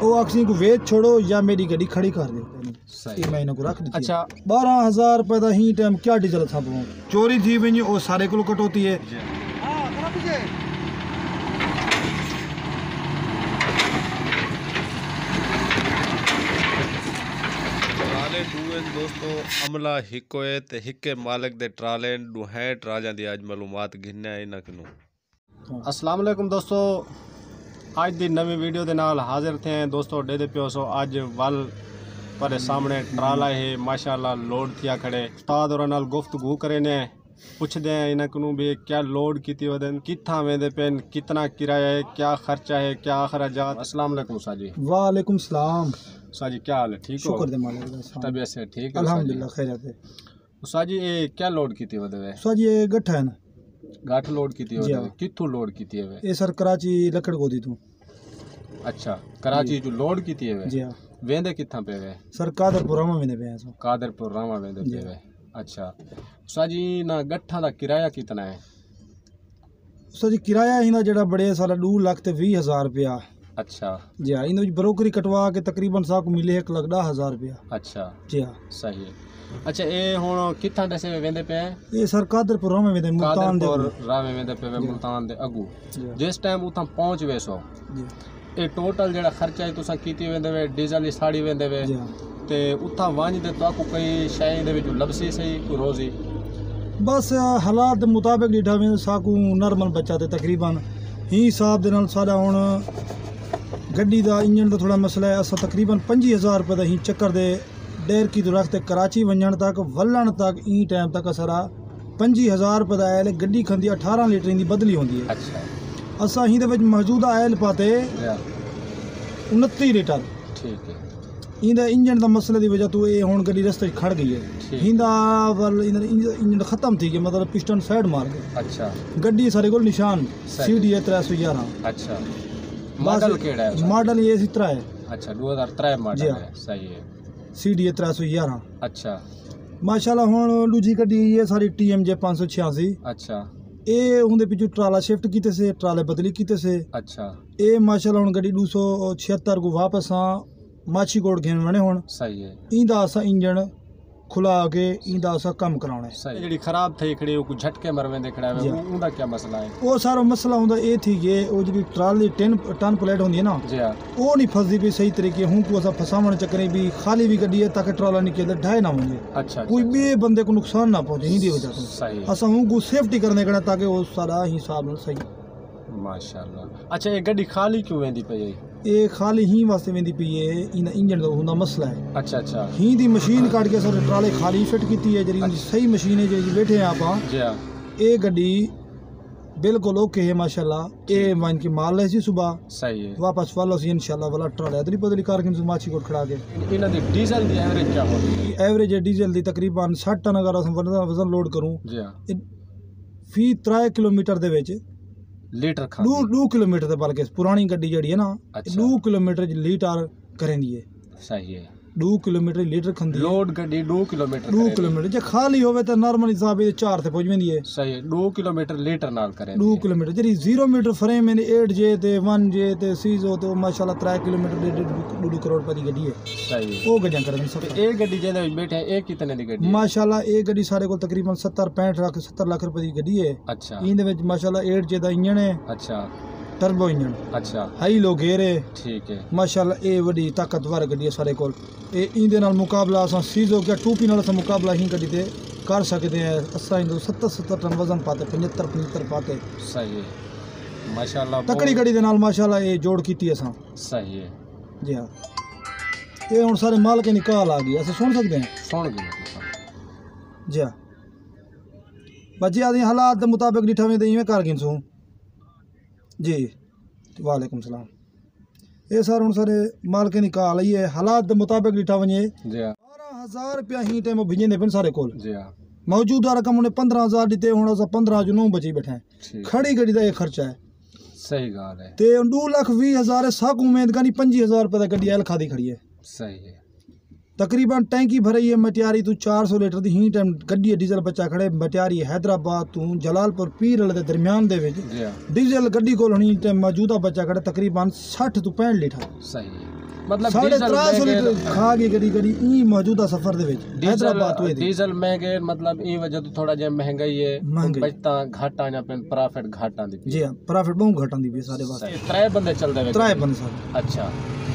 वो ऑक्सीजन को वेच छोड़ो या मेरी गाड़ी खड़ी कर दो। ये मैं इनको रख दी अच्छा। बारह हज़ार पैदा ही टाइम क्या डीजल था वो? चोरी थी वही वो सारे को कटौती है। हाँ, दोस्तों अमला हिको है तो हिके मालिक के ट्राले डुहै ट्रालियाँ की अज मालूमात गिनने इन्होंने असलम दोस्तों। ਅੱਜ ਦੀ नवी वीडियो के नाल हाजिर थे दोस्तों डेदे प्यो सो अज वल पर सामने ट्राला है माशाल्लाह लोड थिया खड़े उस्ताद और नाल गुफ्तगू करे ने पुछदे हैं इन्हों भी क्या लोड की कितना वेंदे पे कितना किराया है क्या खर्चा है क्या अखराजात अस्सलाम वालेकुम साजी वालेकुम सलाम साजी क्या हाल है ठीक हो शुक्र दे तबीयत से ठीक है अलहमदुल्ला खैर है साजी ये क्या लोड की वदन साजी ये गट्ठा है ना गाठ लोड किती जी हा. होते किती लोड किती हवे हे सर कराची लकड़ गोदी तू अच्छा कराची जो लोड किती हवे जी हाँ वेंदे किथां पे वे सर कादरपुरा में मैंने पे सो कादरपुर रावा वेंदे पे जी। वे अच्छा साजी ना गट्ठा दा किराया कितना है सर जी किराया ही ना जेड़ा बड़े साला 2 लाख ते 20 हजार रुपया अच्छा। जी हाँ इन ब्रोकरी कटवा के तकरीबन साहब को मिले एक लख दह हज़ार रुपया। अच्छा। जी हाँ। सही है। अच्छा ए हुन किथां दसे वेंदे पे ए सर कादरपुर रामे वेंदे मुल्तान दे कादरपुर रामे वेंदे पे हाँ। मुल्तान दे अगू। हाँ। जिस टाइम उथां पहुँच वेसो ए हाँ। टोटल जेड़ा खर्चा है तुसा कीती वेंदे वे डीजल साड़ी वेंदे वे। ते उथां वांज दे तो को कई शय दे विच लबसी सही को रोजी? बस हालात मुताबिक डिठा वेंदे साकू नॉर्मल बच्चा ते तकरीबन ही हिसाब दे नाल साडा हुन ਗੱਡੀ ਦਾ ਇੰਜਨ ਦਾ ਥੋੜਾ ਮਸਲਾ ਹੈ ਅਸਾਂ ਤਕਰੀਬਨ 25000 ਰੁਪਏ ਦਾ ਹੀ ਚੱਕਰ ਦੇ ਡੇਰ ਕੀ ਤੋਂ ਰੱਖ ਤੇ ਕਰਾਚੀ ਵੰਜਣ ਤੱਕ ਵੱਲਣ ਤੱਕ ਹੀ ਟਾਈਮ ਤੱਕ ਸਾਰਾ 25000 ਰੁਪਏ ਦਾ ਆਇਲ ਗੱਡੀ ਖੰਦੀ 18 ਲੀਟਰ ਦੀ ਬਦਲੀ ਹੁੰਦੀ ਹੈ ਅੱਛਾ ਅਸਾਂ ਹੀ ਦੇ ਵਿੱਚ ਮੌਜੂਦਾ ਆਇਲ ਪਾਤੇ ਯਾ 29 ਲੀਟਰ ਠੀਕ ਹੈ ਇਹਦਾ ਇੰਜਨ ਦਾ ਮਸਲੇ ਦੀ ਵਜ੍ਹਾ ਤੋਂ ਇਹ ਹੁਣ ਗੱਡੀ ਰਸਤੇ 'ਚ ਖੜ ਗਈ ਹੈ ਠੀਕ। ਇਹਦਾ ਵੱਲ ਇਹਦਾ ਇੰਜਨ ਖਤਮ ਥੀ ਗਿਆ ਮਤਲਬ ਪਿਸਟਨ ਸਾਈਡ ਮਾਰ ਗਿਆ ਅੱਛਾ ਗੱਡੀ ਸਾਡੇ ਕੋਲ ਨਿਸ਼ਾਨ ਸਹੀ। CDA 311 ਅੱਛਾ मॉडल केड़ा है उसका? मॉडल ये इसी तरह है अच्छा दो हज़ार त्रै जी मॉडल हाँ। 311 अच्छा ਮਾਸ਼ਾਅੱਲਾ ਹੁਣ ਦੂਜੀ ਗੱਡੀ ਇਹ ਸਾਡੀ ਟੀ ਜੇ 586 अच्छा ਇਹ ਉਹਦੇ ਪਿੱਛੋਂ ਟਰਾਲਾ ਸ਼ਿਫਟ ਕੀਤੇ ਸੀ ਟਰਾਲੇ ਬਦਲੀ ਕੀਤੇ ਸੀ। अच्छा ਇਹ ਮਾਸ਼ਾਅੱਲਾ ਹੁਣ ਗੱਡੀ 276 ਕੋ ਵਾਪਸ ਆ। ਮਾਛੀਗੋੜ ਗੇਨ ਵਣੇ ਹੁਣ। ਸही है ਇਹਦਾ ਅਸਾਂ ਇੰਜਣ खुला आगे इंदा उसा कम कराना है। खराब थई खड़ी ओ कुछ झटके मरवे दे खड़ा है उंदा क्या मसला है? ओ सारा मसला हुंदा ए थी ये ओ जेडी ट्राली टन टन प्लेट होंदी है ना जी हाँ। नहीं फसदी भी सही तरीके हूँ को असा फसावण चक्कर भी खाली भी गड्डी है ताकि ट्राला निकल ढाए ना होंगे अच्छा, अच्छा कोई बे बंदे को नुकसान ना पहुँचे इंदी वजह से। सही को सेफ्टी करने कना ताकि ओ सारा हिसाब सही। माशाल्लाह। अच्छा ये गड्डी खाली क्यों वेंदी पई ये खाली ही वास्ते वेंदी पई है इन इंजन दा हुंदा मसला है ਅੱਛਾ ਅੱਛਾ ही दी मशीन काट के सर ट्राले खाली फिट कीती है जरी सही मशीन है जरी बैठे हैं आप ਜੀ ਹਾਂ ये गड्डी बिल्कुल ओके है माशाल्लाह ये मान की माल है सी सुबह ਸਹੀ ਹੈ वापस वालो सी इंशाल्लाह वाला ट्राले अदली बदली करके माछी कोट खड़ा के ਇਹਨਾਂ ਦੀ ਡੀਜ਼ਲ ਦੀ ਐਵਰੇਜ ਕੀ ਹੋਣੀ ਹੈ एवरेज डीजल दी तकरीबन 60 टन अगर अस वजन लोड करूं ਜੀ ਹਾਂ ਇਹ ਫੀ 3 ਕਿਲੋਮੀਟਰ ਦੇ ਵਿੱਚ लीटर खां 2 2 किलोमीटर ते बल्कि पुराणी गड्डी जहिड़ी है ना 2 किलोमीटर जी लीटर करेंदी है सही है दो किलोमीटर लीटर खंदी लोड गड्डी दो किलोमीटर दो किलोमीटर जे खाली होवे तो नॉर्मल हिसाब से चार से पहुँच है। सही है दो किलोमीटर लीटर नाल करे दो किलोमीटर जेरी ज़ीरो मीटर फ्रेम है 8 जे ते 1 जे ते सीजो तो माशाल्लाह 3 किलोमीटर दे दो करोड़ पति गड्डी है। सही है। ओ गड्डियाँ करे सकते ए गड्डी जेने विच बैठे ए कितने दी गड्डी माशाल्लाह ए गड्डी सारे कोल तकरीबन 70 65 लाख 70 लाख रुपए दी गड्डी है। अच्छा। इन दे विच माशाल्लाह 8 जे दा इंजन है। अच्छा। ਟਰਬੋ ਇੰਜਣ ਅੱਛਾ ਹਾਈ ਲੋ ਗੇਅਰ ਹੈ ਠੀਕ ਹੈ ਮਾਸ਼ਾਅੱਲਾ ਇਹ ਵੱਡੀ ਤਾਕਤਵਰ ਗੱਡੀ ਹੈ ਸਾਡੇ ਕੋਲ ਇਹ ਇਹਦੇ ਨਾਲ ਮੁਕਾਬਲਾ ਅਸਾਂ ਸੀਜ਼ੋ ਕਿਆ ਟੂਪੀ ਨਾਲ ਅਸਾਂ ਮੁਕਾਬਲਾ ਹੀ ਗੱਡੀ ਤੇ ਕਰ ਸਕਦੇ ਹਾਂ ਅਸਾਂ ਇਹਨੂੰ 70 70 ਟਨ ਵਜ਼ਨ ਪਾਤੇ 75 75 ਪਾਤੇ ਸਹੀ ਹੈ ਮਾਸ਼ਾਅੱਲਾ ਬਹੁਤ- ਤਕੜੀ ਗੱਡੀ ਦੇ ਨਾਲ ਮਾਸ਼ਾਅੱਲਾ ਇਹ ਜੋੜ ਕੀਤੀ ਅਸਾਂ ਸਹੀ ਹੈ ਜੀ ਹਾਂ ਇਹ ਹੁਣ ਸਾਰੇ ਮਾਲਕ ਦੀ ਕਾਲ ਆ ਗਈ ਅਸੀਂ ਸੁਣ ਸਕਦੇ ਹਾਂ ਸੁਣ ਗਏ ਤੁਸੀਂ ਜੀ ਹਾਂ ਬੱਚੇ ਆਦੀ ਹਾਲਾਤ ਦੇ ਮੁਤਾਬਕ ਡਿਠਾ ਵਿੱਚ ਇਵੇਂ ਕਰ ਗਿਨ ਸੂ ਜੀ ਵਾਲੇਕੁਮ ਸਲਾਮ ਇਹ ਸਰ ਹੁਣ ਸਾਰੇ ਮਾਲਕ ਦੀ ਕਾਲ ਆਈ ਹੈ ਹਾਲਾਤ ਦੇ ਮੁਤਾਬਕ ਡਿਠਾ ਵਣੇ ਜੀ ਹਾਂ 12000 ਰੁਪਇਆ ਹੀ ਟਾਈਮ ਭਿਜੇ ਪਨ ਸਾਰੇ ਕੋਲ ਜੀ ਹਾਂ ਮੌਜੂਦਾ ਰਕਮ ਉਹਨੇ 15000 ਦਿੱਤੇ ਹੁਣ ਅਸਾਂ 15 ਚ ਨੂੰ ਬਚੀ ਬੈਠੇ ਹਾਂ। ਠੀਕ ਖੜੀ ਗੱਡੀ ਦਾ ਇਹ ਖਰਚਾ ਹੈ ਸਹੀ ਗੱਲ ਹੈ ਤੇ 2 ਲੱਖ 20 ਹਜ਼ਾਰ ਸਾਕ ਉਮੀਦ ਕਰਨੀ 25000 ਰੁਪਏ ਦਾ ਗੱਡੀ ਐਲ ਖਾਦੀ ਖੜੀ ਹੈ ਸਹੀ ਹੈ तकरीबन टैंकी भरी है मटियारी तू चार सौ लीटर की हीट गड्डी डीजल बच्चा खड़े मटियारी हैदराबाद तू जलालपुर पीर के दरम्यान दे विच। डीजल गड्डी कोल हनी ते मौजूदा बच्चा खड़े तकरीबन 60 तू 65 लीटर। सही मतलब साढ़े त्रा सौ लीटर खा गई गड्डी गड्डी ई मौजूदा सफ़र दे विच। हैदराबाद तो डीजल महँगे मतलब ई वजह तो थोड़ा जे महँगाई है बचता घाटा या पे प्रॉफिट घाटा दी जी हाँ प्रॉफिट बहुत घाटा दी भी सारे वास्ते त्रै बंदे चल दे त्रै बंदे अच्छा।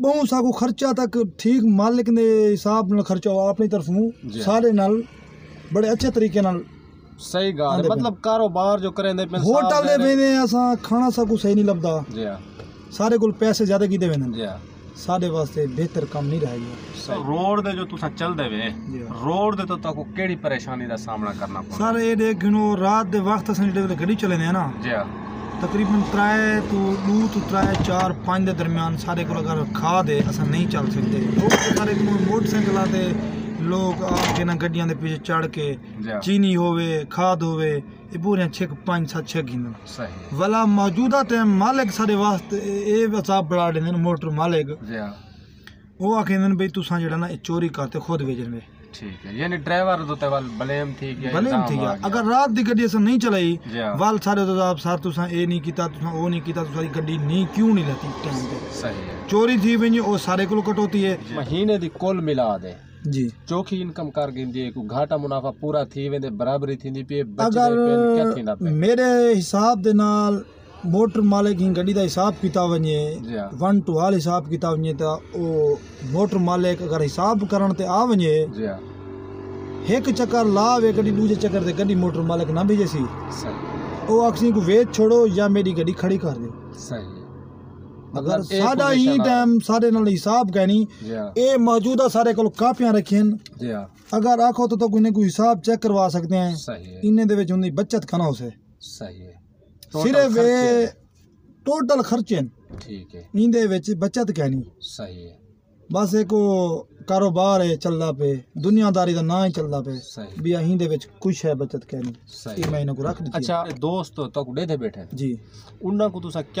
ਬਹੁਤ ਸਾਕੂ ਖਰਚਾ ਤੱਕ ਠੀਕ ਮਾਲਿਕ ਦੇ ਹਿਸਾਬ ਨਾਲ ਖਰਚਾ ਉਹ ਆਪਣੀ ਤਰਫੋਂ। ਸਾਰੇ ਨਾਲ ਬੜੇ ਅੱਛੇ ਤਰੀਕੇ ਨਾਲ ਸਹੀ ਗੱਲ ਹੈ। ਮਤਲਬ ਕਾਰੋਬਾਰ ਜੋ ਕਰੇਂਦੇ ਪੈਨ ਹੋਟਲ ਦੇ ਵੇਨੇ ਅਸਾਂ ਖਾਣਾ ਸਾਕੂ ਸਹੀ ਨਹੀਂ ਲੱਭਦਾ। ਜੀ ਹਾਂ। ਸਾਰੇ ਕੋਲ ਪੈਸੇ ਜ਼ਿਆਦਾ ਕੀਤੇ ਵੇਨੇ ਜੀ ਹਾਂ। ਸਾਡੇ ਵਾਸਤੇ ਬਿਹਤਰ ਕੰਮ ਨਹੀਂ ਰਹਿ ਗਿਆ। ਰੋਡ ਦੇ ਜੋ ਤੁਸੀਂ ਚੱਲਦੇ ਵੇ ਹਾਂ। ਰੋਡ ਦੇ ਤੋਂ ਤੁਹਾਨੂੰ ਕਿਹੜੀ ਪਰੇਸ਼ਾਨੀ ਦਾ ਸਾਹਮਣਾ ਕਰਨਾ ਪਉਂਦਾ ਸਰ ਇਹ ਦੇਖੋ ਰਾਤ ਦੇ ਵਕਤ ਅਸਾਂ ਜਿਹੜੇ ਗੱਡੀ ਚਲਾਉਂਦੇ ਆ ਨਾ ਜੀ ਹਾਂ। तकरीबन त्रै तो दू तो त्रै चार पंज दे दरम्यान साढ़े को अगर खा दे अस नहीं चल सकते लोग सारे को मोटरसाइकिल आते लोग आके ना गड्डियां दे पीछे चढ़ के चीनी होवे खाद होवे ये पूरे छक पाँच सात छः गिने वाला मौजूदा टाइम मालिक साढ़े वास्ते ये असाब बढ़ा देने मोटर मालिक ਉਹ ਆਖਦੇ ਨੇ ਬਈ ਤੁਸੀਂ ਜਿਹੜਾ ਨਾ ਇਹ ਚੋਰੀ ਕਰਤੇ ਖੁਦ ਵੇਚਣਗੇ ठीक है यानी ड्राइवर तो वाल ब्लेम थी कि ब्लेम थी गया। अगर रात दी गड्डी असन नहीं चलाई हाँ। वाल सारे तो आप सार तुसा ए नहीं कीता तुसा ओ नहीं कीता तुसा गड्डी नहीं क्यों नहीं लती टाइम पे? सही है। चोरी थी वनी ओ सारे को कटोती है। महीने दी कुल मिला दे। जी। चोखी इनकम कर गिंदी को घाटा मुनाफा पूरा थी वेंदे बराबरी थींदी पे अगर मेरे हिसाब दे नाल मोटर मालिक हिन गॾी त हिसाबु किताब वञे वन टू ऑल हिसाबु किताब वञे त मोटर मालिक अगरि हिसाबु करण ते आ वञे हिकु चकर लावे कॾहिं ॾूजे चकर ते कॾहिं मोटर मालिक न बीजेसी वो अक्सी को वेच छोड़ो या मेरी गड्डी खड़ी कर दो। अगर सादा ही टाइम सारे नाल हिसाब कहनी ए मौजूदा सारे को कापियाँ रखियन अगर आखो तो तो कोई ने कोई हिसाब चेक करवा सकते हैं। इन्हें दे विच हुंदी बचत खाना उसे। सही है। ਸਿਰਫ ਇਹ ਟੋਟਲ ਖਰਚੇ ਨੇ। ਠੀਕ ਹੈ। ਇਹਦੇ ਵਿੱਚ ਬਚਤ ਕਹਿਣੀ। ਸਹੀ ਹੈ। ਬਸ ਇੱਕ ਉਹ ਕਾਰੋਬਾਰ ਹੈ ਚੱਲਦਾ ਪਏ ਦੁਨੀਆਦਾਰੀ ਦਾ ਨਾਂ ਹੀ ਚੱਲਦਾ ਪਏ ਸਹੀ। ਵੀ ਅਹੀਂ ਦੇ ਵਿੱਚ ਕੁਛ ਹੈ ਬਚਤ ਕਹਿਣੀ सही ਇਹ ਮੈਂ ਇਹਨਾਂ ਕੋ ਰੱਖ ਦਿੱਤੀ अच्छा दोस्त तो कुड़े थे बैठे ਹੈ। ਜੀ ਉਹਨਾਂ ਕੋ ਤੁਸੀਂ ਕੀ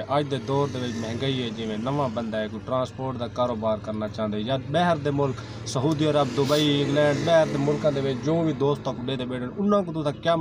ਹੋ ਅੱਜ ਦੇ ਦੌਰ ਦੇ ਵਿੱਚ ਮਹਿੰਗਾਈ ਹੈ ਜਿਵੇਂ ਨਵਾਂ ਬੰਦਾ ਹੈ ਕੋਈ ਟਰਾਂਸਪੋਰਟ ਦਾ ਕਾਰੋਬਾਰ ਕਰਨਾ ਚਾਹੁੰਦਾ ਹੈ ਜਾਂ ਬਾਹਰ ਦੇ ਮੁਲਕ ਸਾਊਦੀ ਅਰਬ ਦੁਬਈ ਇੰਗਲੈਂਡ ਬਾਹਰ ਦੇ ਮੁਲਕਾਂ ਦੇ ਵਿੱਚ ਜੋ ਵੀ ਦੋਸਤ ਤੱਕਦੇ ਦੇ ਬੈਠੇ ਉਹਨਾਂ ਕੋ ਤੁਸੀਂ ਕੀ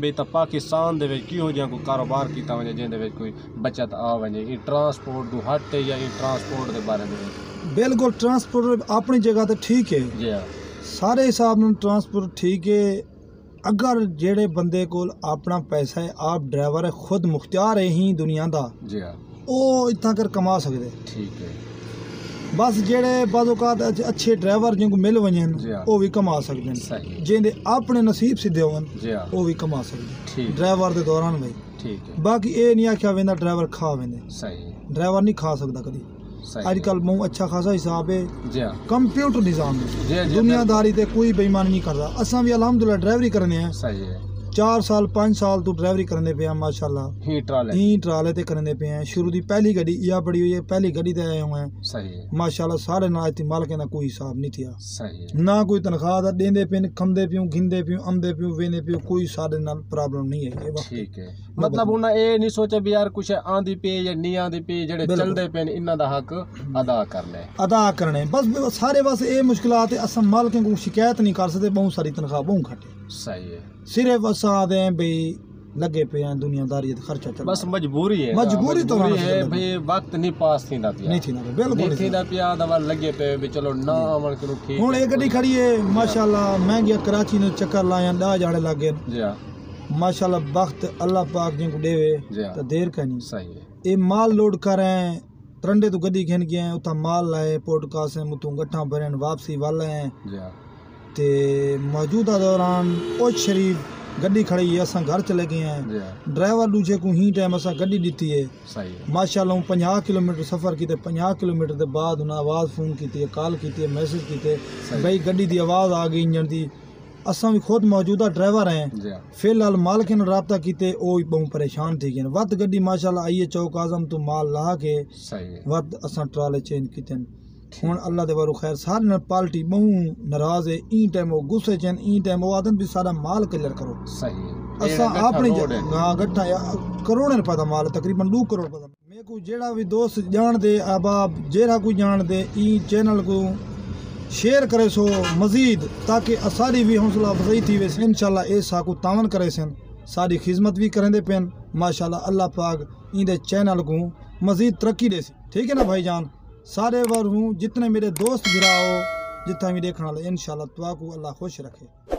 ਵੀ ਤਾਂ ਪਾਕਿਸਤਾਨ ਦੇ ਵਿੱਚ ਕਿਹੋ ਜਿਹਾ ਕੋਈ ਕਾਰੋਬਾਰ ਕੀਤਾ ਹੋਵੇ ਜਿਹਦੇ ਵਿੱਚ ਕੋਈ ਬਚਤ ਆ ਵਜੇ ਇਹ ਟਰਾਂਸਪੋਰਟ ਨੂੰ ਹੱਟ ਤੇ ਜਾਂ ਇਹ ਟਰਾਂਸਪੋਰਟ ਦੇ ਬਾਰੇ ਦੇ ਵਿੱਚ ਬਿਲਕੁਲ ਟਰਾਂਸਪੋਰਟ ਆਪਣੀ ਜਗ੍ਹਾ ਤੇ ਠੀਕ ਹੈ ਜੀ ਹਾਂ। ਸਾਰੇ ਹਿਸਾਬ ਨਾਲ ਟਰਾਂਸਪੋਰਟ ਠੀਕ ਹੈ ਅਗਰ ਜਿਹੜੇ ਬੰਦੇ ਕੋਲ ਆਪਣਾ ਪੈਸਾ ਹੈ ਆਪ ਡਰਾਈਵਰ ਹੈ ਖੁਦ ਮੁਖਤਿਆਰ ਹੈ ਹੀ ਦੁਨੀਆ ਦਾ ਜੀ ਹਾਂ। ਉਹ ਇਤਾਂ ਕਰ ਕਮਾ ਸਕਦੇ। ਠੀਕ ਹੈ ਬਸ ਜਿਹੜੇ ਬਾਜ਼ੋਕਾਤ ਅੱਛੇ ਡਰਾਈਵਰ ਜਿੰਨ ਕੋ ਮਿਲ ਹਾਂ। ਉਹ ਵੀ ਕਮਾ ਸਕਦੇ ਨੇ। ਜਿਹਦੇ ਆਪਣੇ ਨਸੀਬ ਸਿੱਧੇ ਹੋਣ ਉਹ ਵੀ ਕਮਾ ਸਕਦੇ ਡਰਾਈਵਰ ਦੇ ਦੌਰਾਨ ਬਈ ਠੀਕ ਹੈ। ਬਾਕੀ ਇਹ ਨਹੀਂ ਆਖਿਆ ਵੇਂਦਾ ਡਰਾਈਵਰ ਖਾ ਵੇਂਦੇ ਸਹੀ ਡਰਾਈਵਰ ਨਹੀਂ ਖਾ ਸਕਦਾ ਕਦੀ। अजकल मूँ अच्छा खासा हिसाब है कंप्यूटर निज़ाम दुनियादारी कोई बेईमानी नहीं करता असा भी अलहमदुल्ला ड्राइवरी करने ਚਾਰ ਸਾਲ ਪੰਜ ਸਾਲ ਤੋਂ ਡਰਾਈਵਰੀ ਕਰਨੇ ਪਿਆ ਮਾਸ਼ਾਅੱਲਾ ਹੀ ਟਰਾਲੇ ਹੀ ਟਰਾਲੇ ਤੇ ਕਰਨੇ ਪਏ ਆ ਸ਼ੁਰੂ ਦੀ ਪਹਿਲੀ ਗੱਡੀ ਇਹ ਬੜੀ ਹੋਈ ਹੈ ਪਹਿਲੀ ਗੱਡੀ ਤੇ ਆਏ ਹੋਏ ਆ ਸਹੀ ਹੈ ਮਾਸ਼ਾਅੱਲਾ ਸਾਰੇ ਨਾਲ ਤੇ ਮਾਲਕਾਂ ਦਾ ਕੋਈ ਹਿਸਾਬ ਨਹੀਂ ਥਿਆ ਸਹੀ ਹੈ ਨਾ ਕੋਈ ਤਨਖਾਹ ਦਾ ਦੇਂਦੇ ਪਿੰ ਖੰਦੇ ਪਿਉ ਗਿੰਦੇ ਪਿਉ ਆਂਦੇ ਪਿਉ ਵੇਨੇ ਪਿਉ ਕੋਈ ਸਾਡੇ ਨਾਲ ਪ੍ਰੋਬਲਮ ਨਹੀਂ ਹੈ ਇਹ ਵਕਤ ਠੀਕ ਹੈ ਮਤਲਬ ਉਹਨਾਂ ਇਹ ਨਹੀਂ ਸੋਚਿਆ ਵੀ ਯਾਰ ਕੁਛ ਆਂਦੀ ਪਈ ਜਾਂ ਨਹੀਂ ਆਂਦੀ ਪਈ ਜਿਹੜੇ ਚੱਲਦੇ ਪਏ ਇਹਨਾਂ ਦਾ ਹੱਕ ਅਦਾ ਕਰਨਾ ਹੈ ਅਦਾ ਕਰਨਾ ਹੈ ਬਸ ਸਾਰੇ ਬਸ ਇਹ ਮੁਸ਼ਕਲਾਂ ਤੇ ਅਸਾਂ ਮਾਲਕਾਂ ਨੂੰ ਸ਼ਿਕਾਇਤ ਨਹੀਂ ਕਰ ਸਕਦੇ ਬਹੁਤ ਸਾਰੀ ਤਨਖਾਹ ਬਹੁਤ ਘਟੇ सही है सिर्फ़ असा दे भाई लगे पे हैं दुनियादारी खर्चा चल बस मजबूरी है मजबूरी तो मजबूरी है भाई वक्त नहीं पास थी ना पिया नहीं थी ना बिल्कुल नहीं थी ना पिया दवा लगे पे भी चलो ना अमल करो ठीक हुन एक गड्डी खड़ी है माशाल्लाह मैं गया कराची ने चक्कर लाया डा जाने लगे जी हाँ माशाल्लाह वक्त अल्लाह पाक जी को देवे तो देर का नहीं सही है ए माल लोड कर रहे हैं तरंडे तो गड्डी खेन गए हैं उता माल लाए पॉडकास्ट है मुतू गट्ठा भरन वापसी वाले हैं जी हाँ ਤੇ ਮੌਜੂਦਾ ਦੌਰਾਨ ਉਹ ਸ਼ਰੀਫ ਗੱਡੀ ਖੜੀ ਹੈ ਅਸਾਂ ਘਰ ਚਲੇ ਗਏ ਹਾਂ ਜੀ ਹਾਂ ਡਰਾਈਵਰ ਦੂਜੇ को ही टाइम असां ਗੱਡੀ ਦਿੱਤੀ ਹੈ ਸਹੀ ਹੈ ਮਾਸ਼ਾਅੱਲਾ 50 ਕਿਲੋਮੀਟਰ ਸਫ਼ਰ ਕੀਤੇ 50 ਕਿਲੋਮੀਟਰ ਦੇ ਬਾਅਦ ਉਹਨਾਂ ਆਵਾਜ਼ ਫੋਨ ਕੀਤੀ ਹੈ ਕਾਲ ਕੀਤੀ ਹੈ ਮੈਸੇਜ ਕੀਤੇ ਸਹੀ। ਬਈ ਗੱਡੀ ਦੀ ਆਵਾਜ਼ ਆ ਗਈ ਇੰਜਣ ਦੀ ਅਸਾਂ ਵੀ ਖੁਦ ਮੌਜੂਦਾ ਡਰਾਈਵਰ ਹੈ ਜੀ ਹਾਂ ਫਿਲਹਾਲ ਮਾਲਕ ਨਾਲ ਰਾਬਤਾ ਕੀਤੇ ਉਹ ਵੀ ਬਹੁਤ ਪਰੇਸ਼ਾਨ ਥੀ ਗਏ ਵੱਧ ਗੱਡੀ ਮਾਸ਼ਾਅੱਲਾ ਆਈਏ ਚੌਕ ਆਜ਼ਮ ਤੋਂ ਮਾਲ ਲਾ ਕੇ ਸਹੀ ਹੈ ਵੱਧ हूँ अल्लाह के बारो खैर सारे पार्टी बहु नाराज़ है ई टाइम गुस्से च ई टाइम आदन भी सारा माल क्लियर करो। सही करोड़ रुपए का माल तकरीबन दो करोड़ रुपए मेरे को जेड़ा भी दोस्त जान दे अहबाब कोई जान ई चैनल को शेयर करे सो मजीद ताकि असारी भी हौसला अफजाई थी वैसे। इनशाला ये साकू तावन करे सन। सारी खिदमत भी करेंदे पेन। माशाला अल्लाह पाक इंदे चैनल को मजीद तरक्की दे ठीक है ना भाईजान? सारे हूँ, जितने मेरे दोस्त गिरा हो, जितना भी देखने वाले। इन दुआ को अल्लाह खुश रखे।